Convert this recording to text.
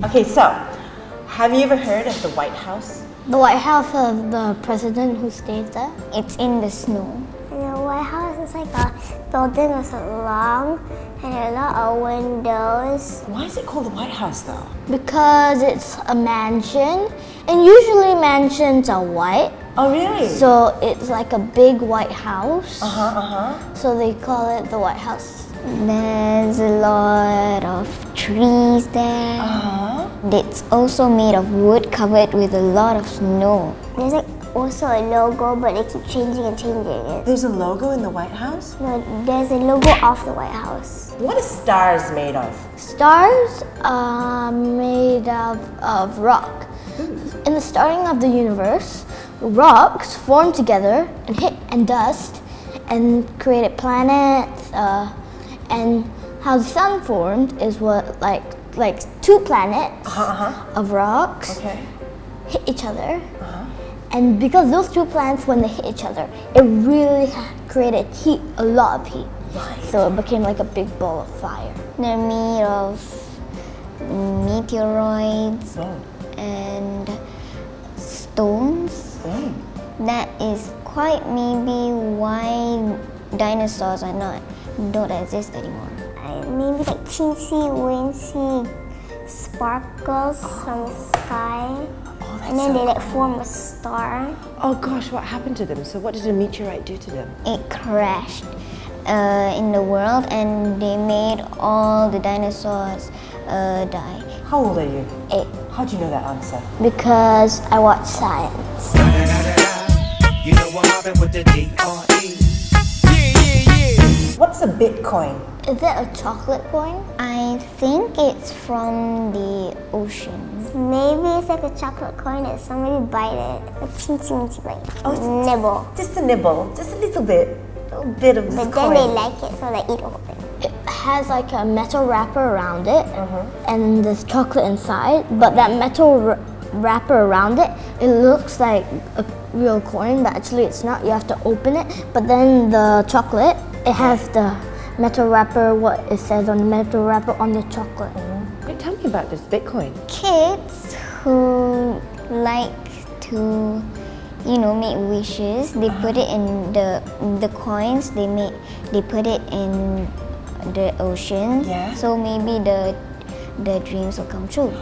Okay, so have you ever heard of the White House? The White House of the president who stays there. It's in the snow. And the White House is like a building that's long and a lot of windows. Why is it called the White House though? Because it's a mansion, and usually mansions are white. Oh, really? So it's like a big white house. uh huh, uh huh. So they call it the White House. There's a lot of trees there. Uh-huh. It's also made of wood covered with a lot of snow. There's like also a logo, but they keep changing and changing it. There's a logo in the White House? No, there's a logo of the White House. What are stars made of? Stars are made of, of rock. In the starting of the universe, rocks formed together and hit and dust and created planets. Uh, and how the sun formed is what like like two planets Uh-huh. of rocks Okay. hit each other. And because those two planets, when they hit each other, it really created heat, a lot of heat. So it became like a big ball of fire. They're made of meteoroids Oh. and stones. That is quite maybe why dinosaurs are not don't exist anymore. Uh, maybe like teensy weensy sparkles from the sky. Oh, And then so they like form a star. Oh gosh, what happened to them? So what did a meteorite do to them? It crashed uh, in the world and they made all the dinosaurs uh, die. How old are you? Eight. How do you know that answer? Because I watch science. You know what happened with the D-R-E. What's a Bitcoin? Is that a chocolate coin? I think it's from the ocean. Maybe it's like a chocolate coin that somebody bite it. A teensy weensy like Oh, it's- nibble. Just a nibble, just a little bit, a little bit of this But then they like it, so they eat the whole thing. It has like a metal wrapper around it, uh-huh. and there's chocolate inside. But that metal wra- wrapper around it, it looks like a real coin, but actually it's not. You have to open it. But then the chocolate, it has the metal wrapper. What it says on the metal wrapper on the chocolate. Wait, tell me about this Bitcoin. Kids who like to, you know, make wishes, they put it in the the coins. They make they put it in the ocean. Yeah. So maybe the the dreams will come true.